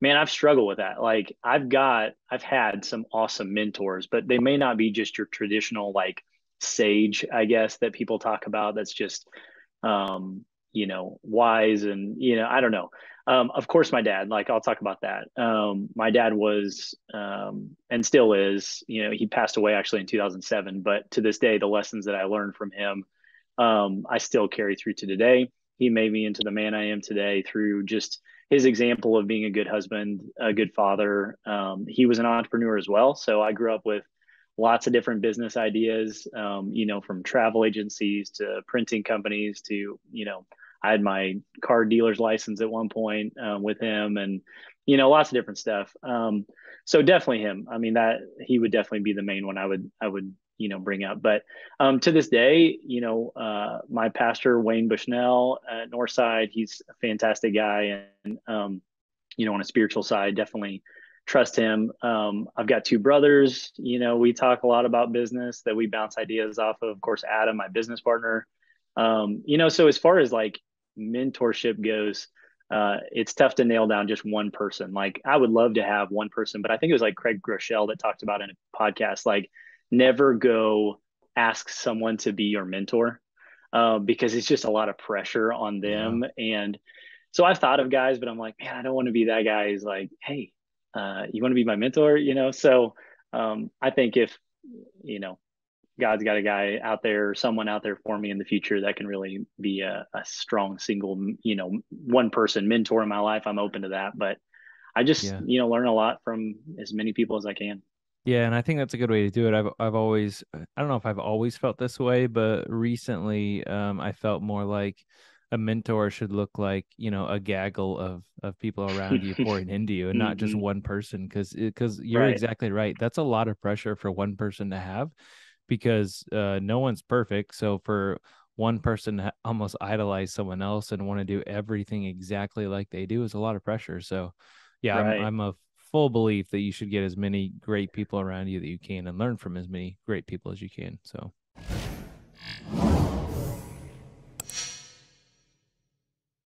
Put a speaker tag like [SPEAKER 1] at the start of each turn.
[SPEAKER 1] man, I've struggled with that. Like I've got, I've had some awesome mentors, but they may not be just your traditional like sage, I guess, that people talk about. That's just, um, you know, wise and, you know, I don't know. Um, of course, my dad, like I'll talk about that. Um, my dad was, um, and still is, you know, he passed away actually in 2007, but to this day, the lessons that I learned from him, um, I still carry through to today. He made me into the man I am today through just, his example of being a good husband, a good father. Um, he was an entrepreneur as well. So I grew up with lots of different business ideas, um, you know, from travel agencies to printing companies to, you know, I had my car dealer's license at one point um, with him and, you know, lots of different stuff. Um, so definitely him. I mean, that he would definitely be the main one I would, I would you know bring up. But um, to this day you know uh, my pastor wayne bushnell at northside he's a fantastic guy. And um, you know on a spiritual side definitely trust him. Um, i've got two brothers. You know we talk a lot about business that we bounce ideas off of. Of course adam my business partner. Um, you know so as far as like mentorship goes uh, it's tough to nail down just one person like i would love to have one person but i think it was like craig groeschel that talked about in a podcast like never go ask someone to be your mentor uh, because it's just a lot of pressure on them. Yeah. And so I've thought of guys, but I'm like, man, I don't want to be that guy who's like, hey, uh, you want to be my mentor? You know, so um, I think if, you know, God's got a guy out there, someone out there for me in the future that can really be a, a strong single, you know, one person mentor in my life, I'm open to that. But I just, yeah. you know, learn a lot from as many people as I can.
[SPEAKER 2] Yeah, and I think that's a good way to do it. I've I've always I don't know if I've always felt this way, but recently um, I felt more like a mentor should look like you know a gaggle of of people around you pouring into you, and not just mm-hmm. one person. Because because you're right. exactly right. That's a lot of pressure for one person to have, because uh, no one's perfect. So for one person to almost idolize someone else and want to do everything exactly like they do is a lot of pressure. So yeah, right. I'm, I'm a full belief that you should get as many great people around you that you can and learn from as many great people as you can. So